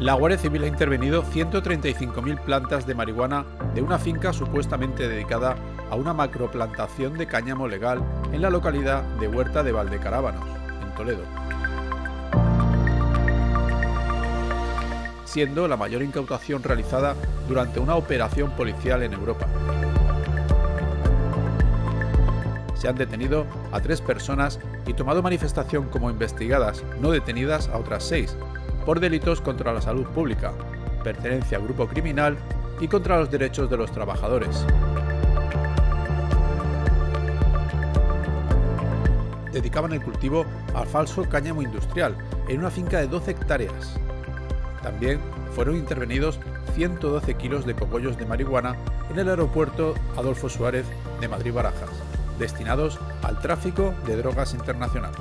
La Guardia Civil ha intervenido 135.000 plantas de marihuana de una finca supuestamente dedicada a una macroplantación de cáñamo legal en la localidad de Huerta de Valdecarábanos, en Toledo. Siendo la mayor incautación realizada durante una operación policial en Europa. Se han detenido a tres personas y tomado manifestación como investigadas, no detenidas a otras seis, por delitos contra la salud pública, pertenencia a grupo criminal y contra los derechos de los trabajadores. Dedicaban el cultivo al falso cáñamo industrial en una finca de 12 hectáreas. También fueron intervenidos 112 kilos de cogollos de marihuana en el aeropuerto Adolfo Suárez de Madrid-Barajas, destinados al tráfico de drogas internacional.